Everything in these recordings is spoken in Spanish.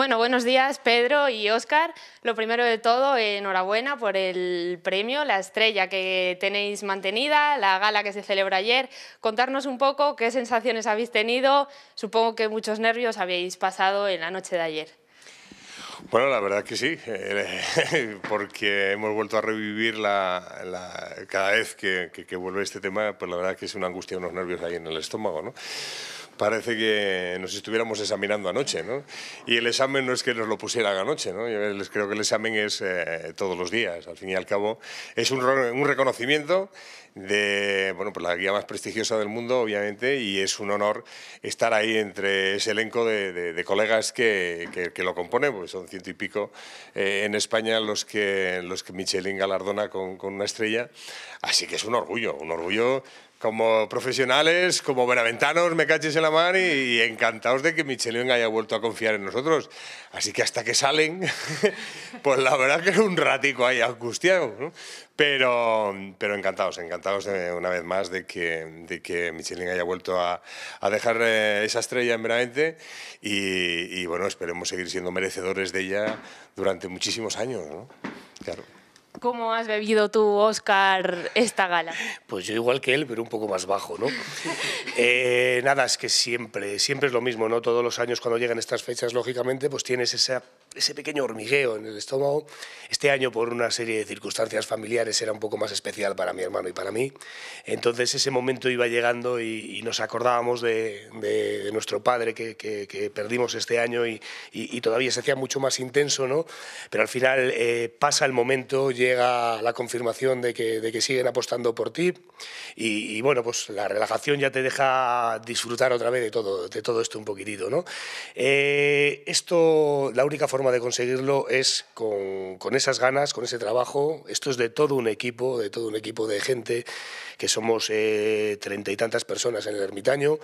Bueno, buenos días Pedro y Óscar. Lo primero de todo, enhorabuena por el premio, la estrella que tenéis mantenida, la gala que se celebra ayer. Contarnos un poco qué sensaciones habéis tenido. Supongo que muchos nervios habéis pasado en la noche de ayer. Bueno, la verdad que sí, eh, porque hemos vuelto a revivir la, cada vez que, que, que, vuelve este tema, pues la verdad que es una angustia, unos nervios ahí en el estómago, ¿no? Parece que nos estuviéramos examinando anoche, ¿no? Y el examen no es que nos lo pusieran anoche, ¿no? Yo les creo que el examen es eh, todos los días, al fin y al cabo. Es un, un reconocimiento de bueno, pues la guía más prestigiosa del mundo, obviamente, y es un honor estar ahí entre ese elenco de, de, colegas que, que, lo componen, porque son ciento y pico eh, en España los que, los que Michelin galardona con, con una estrella. Así que es un orgullo, un orgullo como profesionales, como benaventanos, me caches en la mano y, encantados de que Michelin haya vuelto a confiar en nosotros. Así que hasta que salen, pues la verdad que es un ratico ahí angustiado, ¿no? pero, pero encantados, encantados una vez más de que, de que Michelin haya vuelto a, a dejar eh, esa estrella en Benavente y, y, bueno, esperemos seguir siendo merecedores de ella durante muchísimos años, ¿no? Claro. ¿Cómo has bebido tú, Oscar, esta gala? Pues yo igual que él, pero un poco más bajo, ¿no? eh, nada, es que siempre, siempre es lo mismo, ¿no? Todos los años cuando llegan estas fechas, lógicamente, pues tienes esa, ese pequeño hormigueo en el estómago. Este año, por una serie de circunstancias familiares, era un poco más especial para mi hermano y para mí. Entonces ese momento iba llegando y, y nos acordábamos de, de, de nuestro padre que, que, que, perdimos este año y, y, y, todavía se hacía mucho más intenso, ¿no? Pero al final eh, pasa el momento, llega la confirmación de que, de que siguen apostando por ti y, bueno, pues la relajación ya te deja disfrutar otra vez de todo, de todo esto un poquitito, ¿no? Eh, esto, la única forma de conseguirlo es con, con esas ganas, con ese trabajo. Esto es de todo un equipo, de todo un equipo de gente que somos eh, treinta y tantas personas en el ermitaño.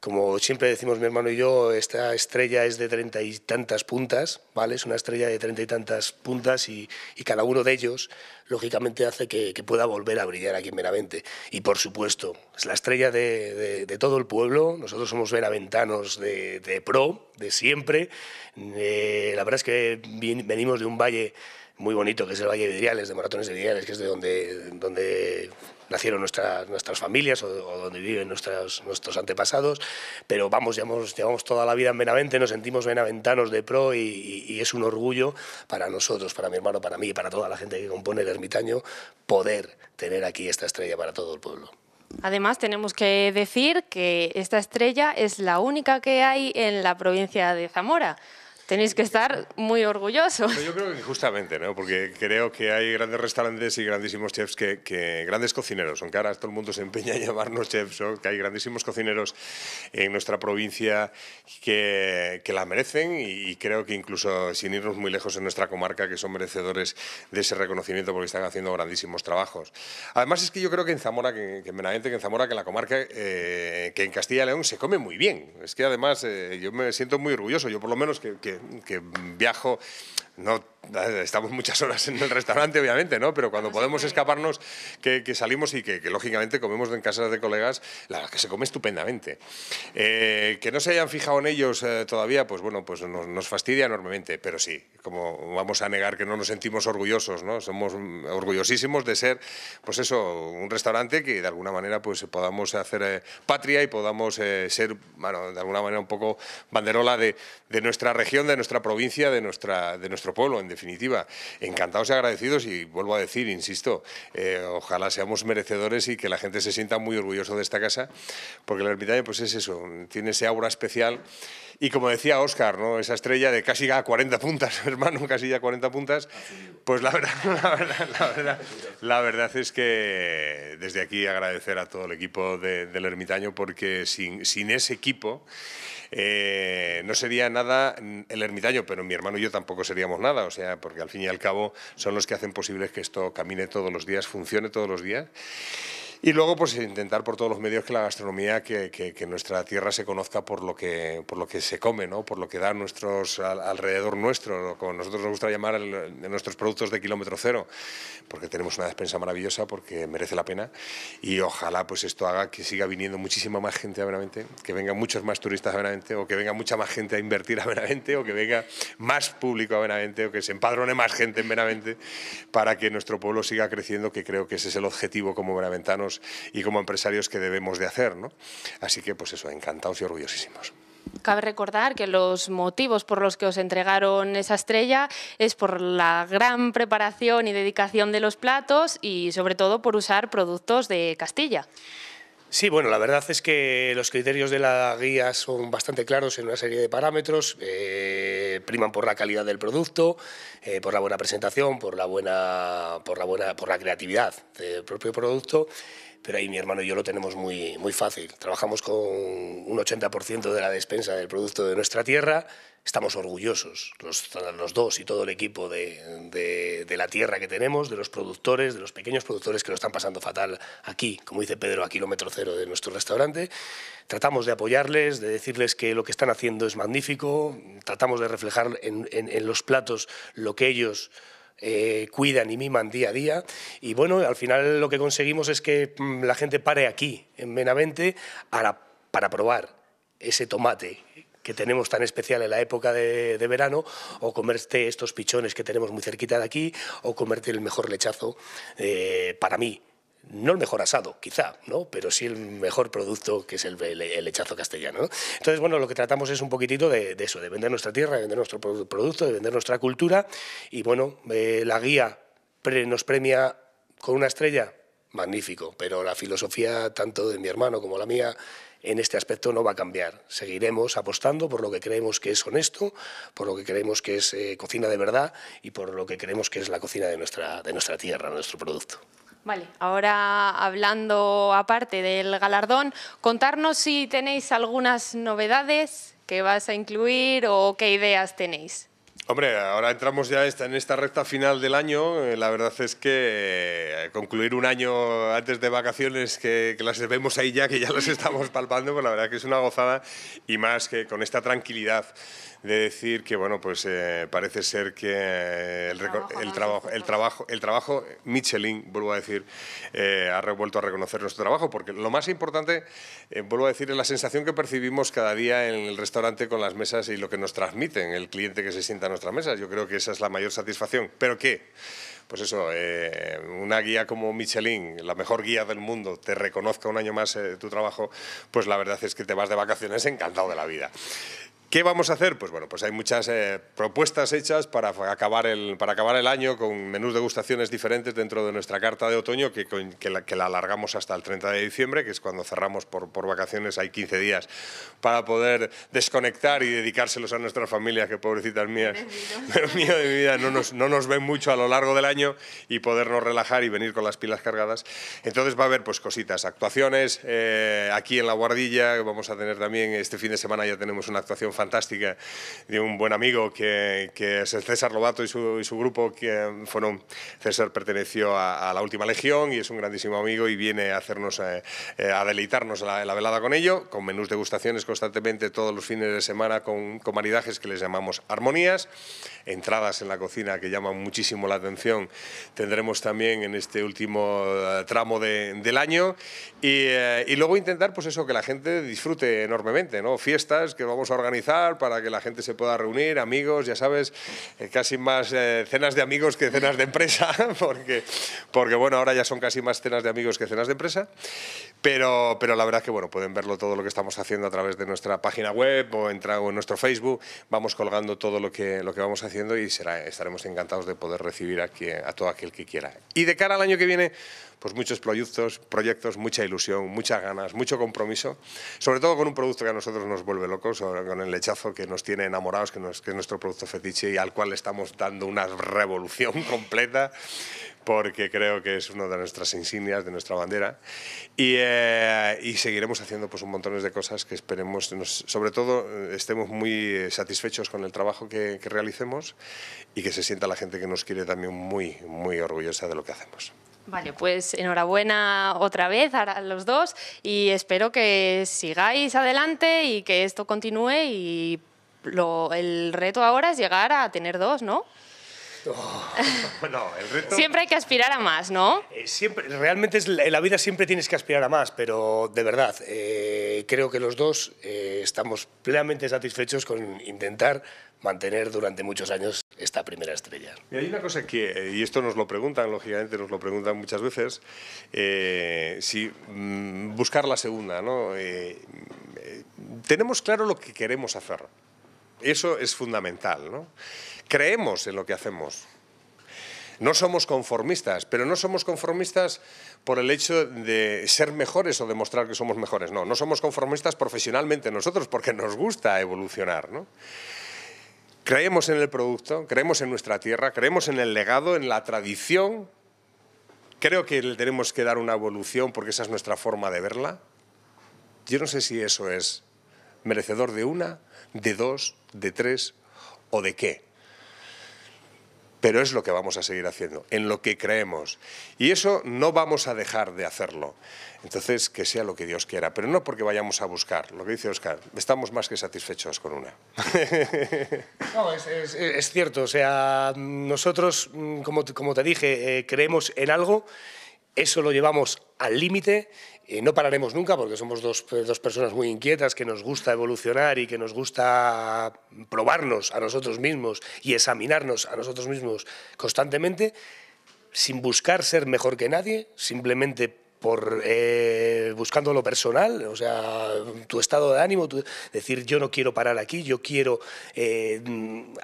Como siempre decimos mi hermano y yo, esta estrella es de treinta y tantas puntas, ¿vale? Es una estrella de treinta y tantas puntas y, cada uno de ellos, lógicamente, hace que, pueda volver a brillar aquí en Benavente. Y por supuesto, es la estrella de, todo el pueblo. Nosotros somos benaventanos de, pro, de siempre. Eh, la verdad es que venimos de un valle muy bonito, que es el Valle de Vidriales, de Moratones de Vidriales, que es de donde nacieron nuestras, nuestras familias o, donde viven nuestros, nuestros antepasados, pero vamos, llevamos, llevamos toda la vida en Benavente, nos sentimos benaventanos de pro y, es un orgullo para nosotros, para mi hermano, para mí y para toda la gente que compone el ermitaño, poder tener aquí esta estrella para todo el pueblo. Además, tenemos que decir que esta estrella es la única que hay en la provincia de Zamora tenéis que estar muy orgullosos. Yo creo que justamente, ¿no? porque creo que hay grandes restaurantes y grandísimos chefs, que, que, grandes cocineros, aunque ahora todo el mundo se empeña en llamarnos chefs, ¿no? que hay grandísimos cocineros en nuestra provincia que, que la merecen y, y, creo que incluso sin irnos muy lejos en nuestra comarca, que son merecedores de ese reconocimiento porque están haciendo grandísimos trabajos. Además es que yo creo que en Zamora, que, que en Benavente, que en Zamora, que en la comarca, eh, que en Castilla y León se come muy bien. Es que además eh, yo me siento muy orgulloso, yo por lo menos que, que viajo, no estamos muchas horas en el restaurante, obviamente, ¿no? Pero cuando podemos escaparnos, que, que salimos y que, que, lógicamente comemos en casas de colegas, la que se come estupendamente. Eh, que no se hayan fijado en ellos eh, todavía, pues bueno, pues nos, nos, fastidia enormemente, pero sí, como vamos a negar que no nos sentimos orgullosos, ¿no? Somos orgullosísimos de ser, pues eso, un restaurante que de alguna manera pues podamos hacer eh, patria y podamos eh, ser, bueno, de alguna manera un poco banderola de, de nuestra región, de nuestra provincia, de, nuestra, de nuestro pueblo, en definitiva, encantados y agradecidos y vuelvo a decir, insisto, eh, ojalá seamos merecedores y que la gente se sienta muy orgulloso de esta casa, porque el ermitaño pues es eso, tiene ese aura especial y como decía Oscar, ¿no? esa estrella de casi a 40 puntas, hermano, casi ya 40 puntas, pues la verdad, la verdad, la verdad, la verdad es que desde aquí agradecer a todo el equipo de, del ermitaño porque sin, sin ese equipo eh, no sería nada el ermitaño, pero mi hermano y yo tampoco seríamos nada, o sea, porque al fin y al cabo son los que hacen posible que esto camine todos los días, funcione todos los días. Y luego, pues intentar por todos los medios que la gastronomía, que, que, nuestra tierra se conozca por lo que, por lo que se come, ¿no? por lo que da nuestros, alrededor nuestro, como nosotros nos gusta llamar nuestros productos de kilómetro cero, porque tenemos una despensa maravillosa, porque merece la pena. Y ojalá pues esto haga que siga viniendo muchísima más gente a Benavente, que vengan muchos más turistas a Benavente, o que venga mucha más gente a invertir a Benavente, o que venga más público a Benavente, o que se empadrone más gente en Benavente, para que nuestro pueblo siga creciendo, que creo que ese es el objetivo como benaventanos y como empresarios que debemos de hacer. ¿no? Así que, pues eso, encantados y orgullosísimos. Cabe recordar que los motivos por los que os entregaron esa estrella es por la gran preparación y dedicación de los platos y sobre todo por usar productos de Castilla. Sí, bueno, la verdad es que los criterios de la guía son bastante claros en una serie de parámetros. Eh, priman por la calidad del producto, eh, por la buena presentación, por la buena, por la buena, por la creatividad del propio producto pero ahí mi hermano y yo lo tenemos muy, muy fácil. Trabajamos con un 80% de la despensa del producto de nuestra tierra, estamos orgullosos, los, los dos y todo el equipo de, de, la tierra que tenemos, de los productores, de los pequeños productores que lo están pasando fatal aquí, como dice Pedro, a kilómetro cero de nuestro restaurante. Tratamos de apoyarles, de decirles que lo que están haciendo es magnífico, tratamos de reflejar en, en, en los platos lo que ellos eh, cuidan y miman día a día. Y bueno, al final lo que conseguimos es que mm, la gente pare aquí, en Benavente, para, probar ese tomate que tenemos tan especial en la época de, verano, o comerte estos pichones que tenemos muy cerquita de aquí, o comerte el mejor lechazo eh, para mí, no el mejor asado, quizá, ¿no? pero sí el mejor producto que es el, el, lechazo castellano. Entonces, bueno, lo que tratamos es un poquitito de, eso, de vender nuestra tierra, de vender nuestro producto, de vender nuestra cultura. Y bueno, eh, la guía nos premia con una estrella, magnífico, pero la filosofía tanto de mi hermano como la mía en este aspecto no va a cambiar. Seguiremos apostando por lo que creemos que es honesto, por lo que creemos que es eh, cocina de verdad y por lo que creemos que es la cocina de nuestra, de nuestra tierra, nuestro producto. Vale, ahora hablando aparte del galardón, contarnos si tenéis algunas novedades que vas a incluir o qué ideas tenéis. Hombre, ahora entramos ya en esta recta final del año. Eh, la verdad es que eh, concluir un año antes de vacaciones, que, las vemos ahí ya, que ya los estamos palpando, pues la verdad que es una gozada. Y más que con esta tranquilidad de decir que bueno pues eh, parece ser que el, trabajo, el, trabajo, el trabajo Michelin vuelvo a decir ha vuelto a reconocer nuestro trabajo. Porque lo más importante vuelvo a decir es la sensación que percibimos cada día en el restaurante con las mesas y lo que nos transmiten el cliente que se sienta en nuestras mesas. Yo creo que esa es la mayor satisfacción. ¿Pero qué? Pues eso, eh, una guía como Michelin, la mejor guía del mundo, te reconozca un año más eh, tu trabajo, pues la verdad es que te vas de vacaciones encantado de la vida. ¿Qué vamos a hacer? Pues bueno, pues hay muchas eh, propuestas hechas para acabar, el, para acabar el año con menús degustaciones diferentes dentro de nuestra carta de otoño que, que, la, que la alargamos hasta el 30 de diciembre, que es cuando cerramos por, por, vacaciones, hay 15 días para poder desconectar y dedicárselos a nuestras familias, que pobrecitas mías, pero mío de mi vida, no nos, no nos ven mucho a lo largo del año y podernos relajar y venir con las pilas cargadas. Entonces va a haber pues cositas, actuaciones, eh, aquí en La Guardilla, vamos a tener también, este fin de semana ya tenemos una actuación fantástica de un buen amigo que, que es César Lobato y su, y su, grupo, que fueron, César perteneció a, la Última Legión y es un grandísimo amigo y viene a hacernos, eh, eh, a deleitarnos la, la, velada con ello, con menús degustaciones constantemente todos los fines de semana con, con maridajes que les llamamos armonías, entradas en la cocina que llaman muchísimo la atención. Tendremos también en este último eh, tramo de, del año y, y luego intentar pues eso, que la gente disfrute enormemente, ¿no? fiestas que vamos a organizar para que la gente se pueda reunir, amigos, ya sabes, eh, casi más eh, cenas de amigos que cenas de empresa, porque, porque bueno, ahora ya son casi más cenas de amigos que cenas de empresa, pero, pero la verdad que bueno, pueden verlo todo lo que estamos haciendo a través de nuestra página web o, en nuestro Facebook, vamos colgando todo lo que, lo que vamos haciendo y será, estaremos encantados de poder recibir aquí a todo aquel que quiera. Y de cara al año que viene, pues muchos proyectos, proyectos, mucha ilusión, muchas ganas, mucho compromiso, sobre todo con un producto que a nosotros nos vuelve locos, con el lechazo que nos tiene enamorados, que, es nuestro producto fetiche y al cual estamos dando una revolución completa porque creo que es una de nuestras insignias, de nuestra bandera. Y, eh, seguiremos haciendo pues, un montón de cosas que esperemos, sobre todo, eh, estemos muy satisfechos con el trabajo que, que realicemos y que se sienta la gente que nos quiere también muy, muy orgullosa de lo que hacemos. Vale, pues enhorabuena otra vez a los dos y espero que sigáis adelante y que esto continúe y el reto ahora es llegar a tener dos, ¿no? Siempre hay que aspirar a más, ¿no? Eh, siempre, realmente es, en la vida siempre tienes que aspirar a más, pero de verdad, eh, creo que los dos eh, estamos plenamente satisfechos con intentar mantener durante muchos años esta primera estrella. Y hay una cosa que, y esto nos lo preguntan, lógicamente nos lo preguntan muchas veces, si mm, buscar la segunda, ¿no? tenemos claro lo que queremos hacer. Eso es fundamental, ¿no? Creemos en lo que hacemos. No somos conformistas, pero no somos conformistas por el hecho de ser mejores o demostrar que somos mejores. No, no somos conformistas profesionalmente nosotros porque nos gusta evolucionar. Creemos en el producto, creemos en nuestra tierra, creemos en el legado, en la tradición. Creo que le tenemos que dar una evolución porque esa es nuestra forma de verla. Yo no sé si eso es merecedor de una, de dos, de tres o de qué pero es lo que vamos a seguir haciendo, en lo que creemos. Y eso no vamos a dejar de hacerlo. Entonces, que sea lo que Dios quiera, pero no porque vayamos a buscar. Lo que dice Oscar, estamos más que satisfechos con una. No, es, cierto. O sea, nosotros, mm, como, te dije, eh, creemos en algo, eso lo llevamos al límite no pararemos nunca porque somos dos, dos, personas muy inquietas que nos gusta evolucionar y que nos gusta probarnos a nosotros mismos y examinarnos a nosotros mismos constantemente sin buscar ser mejor que nadie, simplemente por eh, buscando lo personal, o sea, tu estado de ánimo, decir yo no quiero parar aquí, yo quiero eh,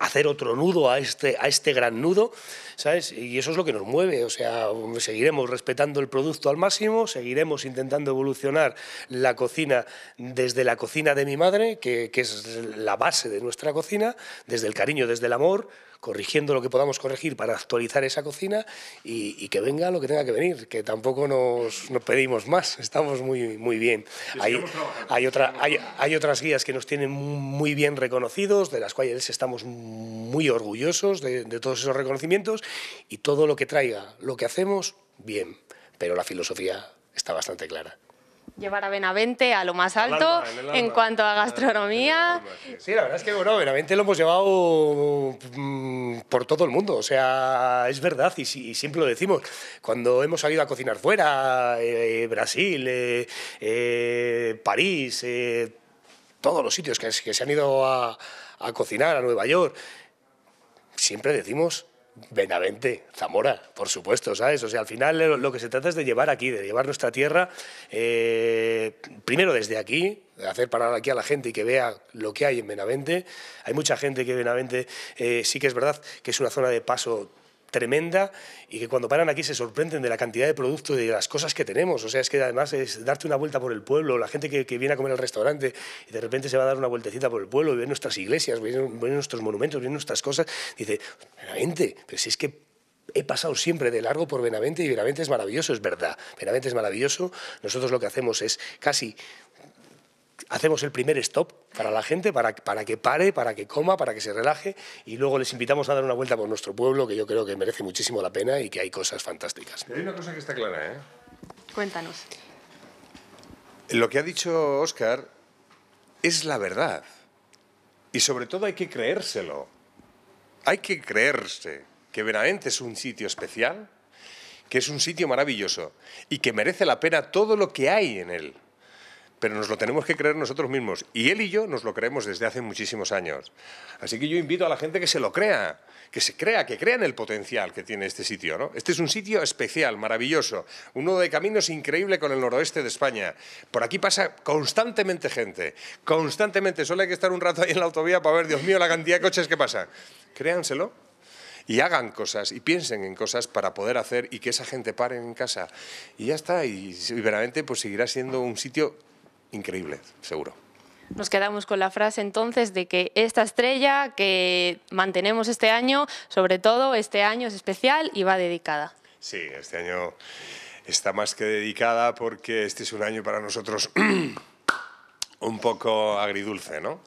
hacer otro nudo a este, a este gran nudo, ¿sabes? Y eso es lo que nos mueve, o sea, seguiremos respetando el producto al máximo, seguiremos intentando evolucionar la cocina desde la cocina de mi madre, que, que es la base de nuestra cocina, desde el cariño, desde el amor, corrigiendo lo que podamos corregir para actualizar esa cocina y, que venga lo que tenga que venir, que tampoco nos, pedimos más, estamos muy, muy bien. Hay, hay, otra, hay, hay, otras guías que nos tienen muy bien reconocidos, de las cuales estamos muy orgullosos de, de todos esos reconocimientos y todo lo que traiga lo que hacemos, bien, pero la filosofía está bastante clara llevar a Benavente a lo más alto en, cuanto a gastronomía. Sí, la verdad es que bueno, Benavente lo hemos llevado mm, por todo el mundo, o sea, es verdad y, siempre lo decimos. Cuando hemos salido a cocinar fuera, eh, Brasil, eh, eh, París, todos los sitios que, se han ido a, a cocinar, a Nueva York, siempre decimos Benavente, Zamora, por supuesto, ¿sabes? O sea, al final lo, que se trata es de llevar aquí, de llevar nuestra tierra, eh, primero desde aquí, de hacer parar aquí a la gente y que vea lo que hay en Benavente. Hay mucha gente que Benavente eh, sí que es verdad que es una zona de paso tremenda y que cuando paran aquí se sorprenden de la cantidad de productos y de las cosas que tenemos. O sea, es que además es darte una vuelta por el pueblo, la gente que, viene a comer al restaurante y de repente se va a dar una vueltecita por el pueblo y ve nuestras iglesias, ve, nuestros monumentos, ve nuestras cosas, dice, Benavente, pero si es que he pasado siempre de largo por Benavente y Benavente es maravilloso, es verdad. Benavente es maravilloso. Nosotros lo que hacemos es casi hacemos el primer stop para la gente, para, para que pare, para que coma, para que se relaje y luego les invitamos a dar una vuelta por nuestro pueblo que yo creo que merece muchísimo la pena y que hay cosas fantásticas. hay una cosa que está clara, ¿eh? Cuéntanos. Lo que ha dicho Oscar es la verdad y sobre todo hay que creérselo. Hay que creerse que Benavente es un sitio especial, que es un sitio maravilloso y que merece la pena todo lo que hay en él pero nos lo tenemos que creer nosotros mismos. Y él y yo nos lo creemos desde hace muchísimos años. Así que yo invito a la gente que se lo crea, que se crea, que crean el potencial que tiene este sitio. ¿no? Este es un sitio especial, maravilloso, un nudo de caminos increíble con el noroeste de España. Por aquí pasa constantemente gente, constantemente. Solo hay que estar un rato ahí en la autovía para ver, Dios mío, la cantidad de coches que pasa. Créanselo y hagan cosas y piensen en cosas para poder hacer y que esa gente pare en casa. Y ya está, y, verdaderamente pues seguirá siendo un sitio increíble, seguro. Nos quedamos con la frase entonces de que esta estrella que mantenemos este año, sobre todo este año es especial y va dedicada. Sí, este año está más que dedicada porque este es un año para nosotros un poco agridulce, ¿no?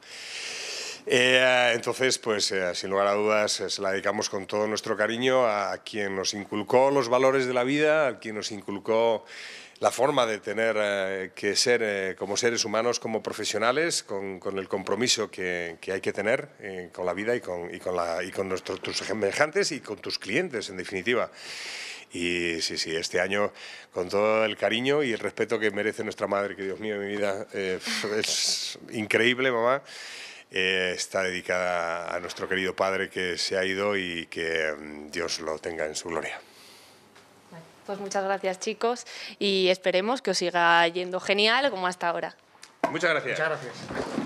Eh, entonces, pues eh, sin lugar a dudas, eh, se la dedicamos con todo nuestro cariño a quien nos inculcó los valores de la vida, a quien nos inculcó la forma de tener que ser como seres humanos, como profesionales, con, el compromiso que, hay que tener con la vida y con, y con, la, y con nuestros, tus semejantes y con tus clientes, en definitiva. Y sí, sí, este año, con todo el cariño y el respeto que merece nuestra madre, que Dios mío, mi vida, es increíble, mamá. Eh, está dedicada a nuestro querido padre que se ha ido y que mm, Dios lo tenga en su gloria. Pues muchas gracias chicos y esperemos que os siga yendo genial como hasta ahora. Muchas gracias. Muchas gracias.